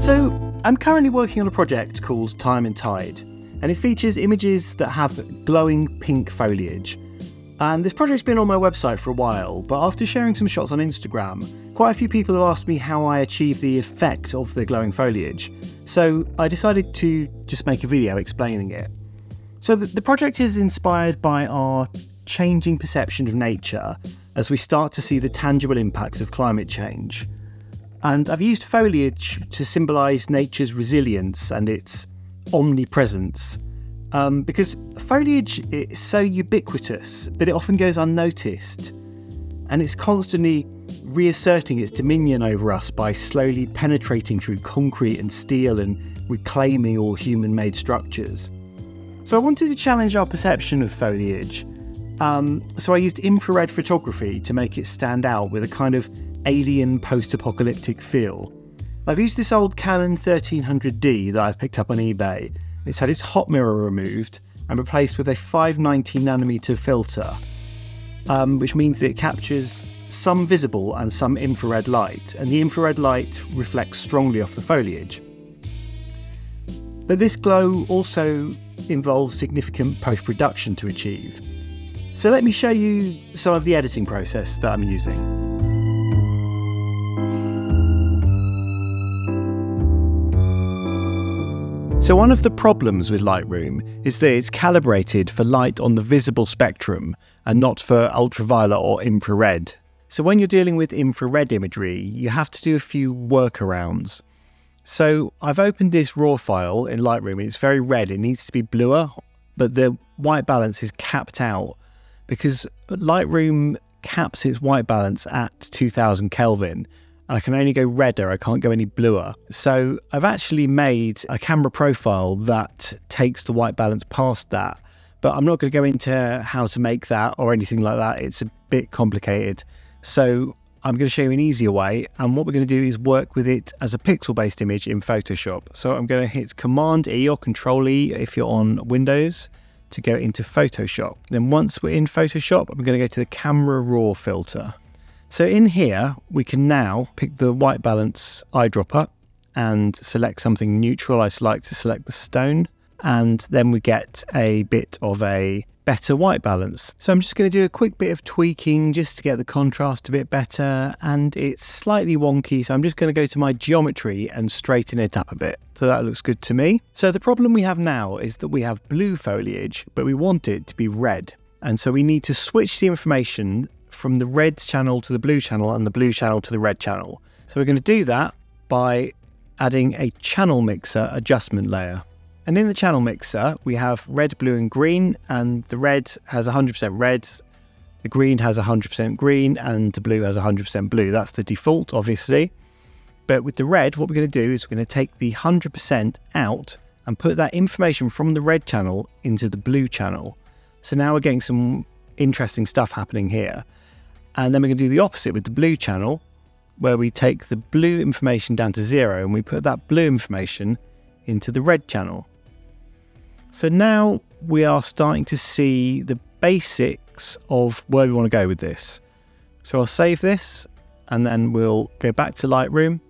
So, I'm currently working on a project called Time and Tide, and it features images that have glowing pink foliage. And this project's been on my website for a while, but after sharing some shots on Instagram, quite a few people have asked me how I achieve the effect of the glowing foliage. So I decided to just make a video explaining it. So the, the project is inspired by our changing perception of nature as we start to see the tangible impacts of climate change. And I've used foliage to symbolise nature's resilience and its omnipresence. Um, because foliage is so ubiquitous that it often goes unnoticed. And it's constantly reasserting its dominion over us by slowly penetrating through concrete and steel and reclaiming all human made structures. So I wanted to challenge our perception of foliage. Um, so I used infrared photography to make it stand out with a kind of alien post apocalyptic feel. I've used this old Canon 1300D that I've picked up on eBay. It's had its hot mirror removed and replaced with a 590 nanometer filter, um, which means that it captures some visible and some infrared light, and the infrared light reflects strongly off the foliage. But this glow also involves significant post production to achieve. So let me show you some of the editing process that I'm using. So, one of the problems with Lightroom is that it's calibrated for light on the visible spectrum and not for ultraviolet or infrared. So, when you're dealing with infrared imagery, you have to do a few workarounds. So, I've opened this raw file in Lightroom. It's very red, it needs to be bluer, but the white balance is capped out because Lightroom caps its white balance at 2000 Kelvin and I can only go redder, I can't go any bluer. So I've actually made a camera profile that takes the white balance past that. But I'm not going to go into how to make that or anything like that. It's a bit complicated. So I'm going to show you an easier way. And what we're going to do is work with it as a pixel based image in Photoshop. So I'm going to hit Command E or Control E if you're on Windows to go into Photoshop. Then once we're in Photoshop, I'm going to go to the camera raw filter. So in here, we can now pick the white balance eyedropper and select something neutral. I like to select the stone and then we get a bit of a better white balance. So I'm just going to do a quick bit of tweaking just to get the contrast a bit better and it's slightly wonky so I'm just going to go to my geometry and straighten it up a bit. So that looks good to me. So the problem we have now is that we have blue foliage but we want it to be red and so we need to switch the information from the red channel to the blue channel and the blue channel to the red channel. So we're going to do that by adding a channel mixer adjustment layer. And in the channel mixer, we have red, blue, and green, and the red has 100% red, the green has 100% green, and the blue has 100% blue. That's the default, obviously. But with the red, what we're going to do is we're going to take the 100% out and put that information from the red channel into the blue channel. So now we're getting some interesting stuff happening here. And then we're going to do the opposite with the blue channel, where we take the blue information down to zero and we put that blue information into the red channel. So now we are starting to see the basics of where we want to go with this. So I'll save this and then we'll go back to Lightroom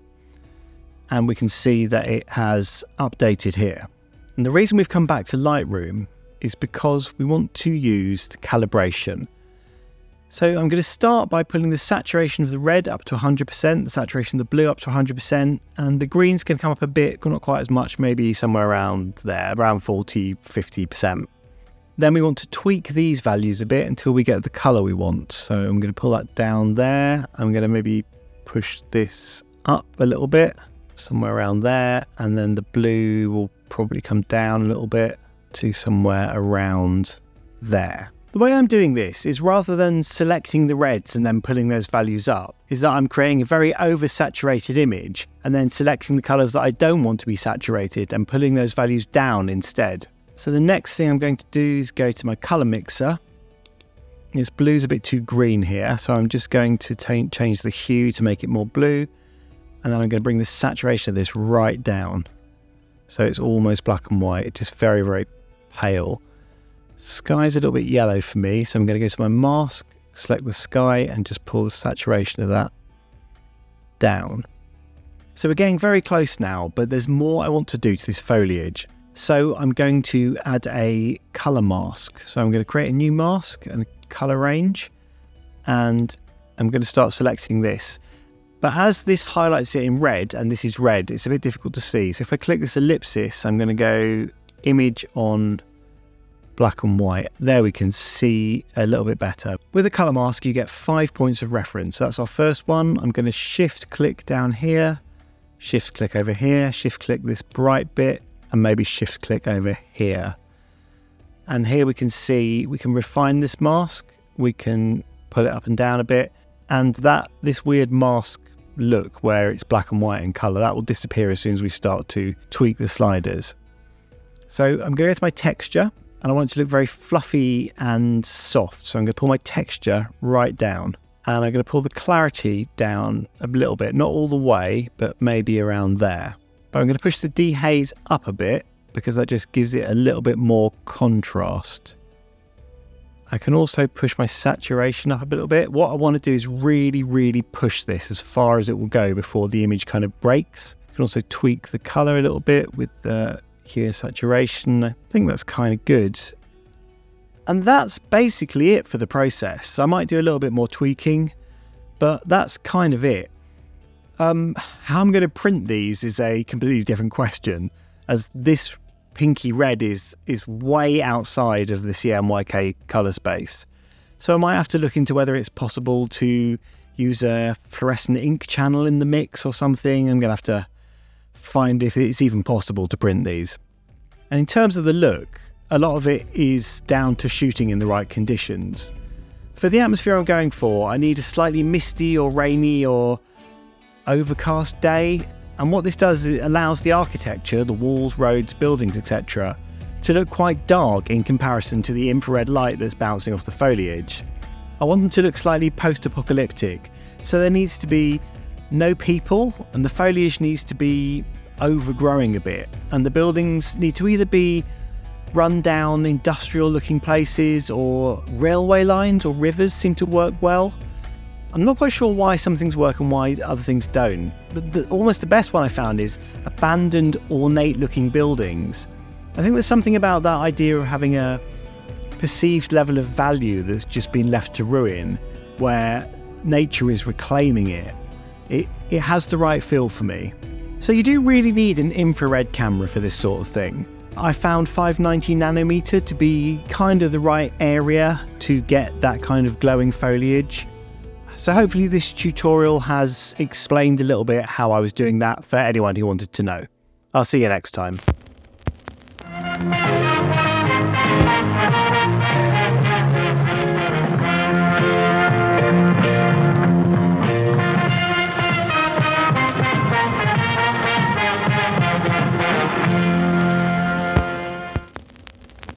and we can see that it has updated here. And the reason we've come back to Lightroom is because we want to use the calibration. So I'm going to start by pulling the saturation of the red up to 100%, the saturation of the blue up to 100%, and the greens can come up a bit, not quite as much, maybe somewhere around there, around 40, 50%. Then we want to tweak these values a bit until we get the color we want. So I'm going to pull that down there. I'm going to maybe push this up a little bit, somewhere around there, and then the blue will probably come down a little bit to somewhere around there. The way I'm doing this is rather than selecting the reds and then pulling those values up, is that I'm creating a very oversaturated image and then selecting the colours that I don't want to be saturated and pulling those values down instead. So the next thing I'm going to do is go to my colour mixer This blue's a bit too green here, so I'm just going to change the hue to make it more blue. And then I'm going to bring the saturation of this right down. So it's almost black and white, it's just very, very pale. Sky's a little bit yellow for me, so I'm going to go to my mask, select the sky, and just pull the saturation of that down. So we're getting very close now, but there's more I want to do to this foliage. So I'm going to add a color mask. So I'm going to create a new mask and color range, and I'm going to start selecting this. But as this highlights it in red, and this is red, it's a bit difficult to see. So if I click this ellipsis, I'm going to go image on black and white. There we can see a little bit better. With a color mask, you get five points of reference. So that's our first one. I'm going to shift click down here, shift click over here, shift click this bright bit, and maybe shift click over here. And here we can see, we can refine this mask. We can pull it up and down a bit. And that, this weird mask look where it's black and white in color, that will disappear as soon as we start to tweak the sliders. So I'm going to go to my texture and I want it to look very fluffy and soft. So I'm going to pull my texture right down and I'm going to pull the clarity down a little bit, not all the way, but maybe around there. But I'm going to push the dehaze up a bit because that just gives it a little bit more contrast. I can also push my saturation up a little bit. What I want to do is really, really push this as far as it will go before the image kind of breaks. You can also tweak the color a little bit with the and saturation. I think that's kind of good. And that's basically it for the process. I might do a little bit more tweaking, but that's kind of it. Um, how I'm going to print these is a completely different question, as this pinky red is is way outside of the CMYK color space. So I might have to look into whether it's possible to use a fluorescent ink channel in the mix or something. I'm going to have to find if it's even possible to print these. And in terms of the look, a lot of it is down to shooting in the right conditions. For the atmosphere I'm going for, I need a slightly misty or rainy or overcast day. And what this does is it allows the architecture, the walls, roads, buildings, etc., to look quite dark in comparison to the infrared light that's bouncing off the foliage. I want them to look slightly post apocalyptic, so there needs to be no people, and the foliage needs to be overgrowing a bit, and the buildings need to either be run down industrial looking places or railway lines or rivers seem to work well. I'm not quite sure why some things work and why other things don't, but the, almost the best one I found is abandoned, ornate looking buildings. I think there's something about that idea of having a perceived level of value that's just been left to ruin, where nature is reclaiming it. It, it has the right feel for me. So you do really need an infrared camera for this sort of thing. I found 590 nanometer to be kind of the right area to get that kind of glowing foliage. So hopefully this tutorial has explained a little bit how I was doing that for anyone who wanted to know. I'll see you next time.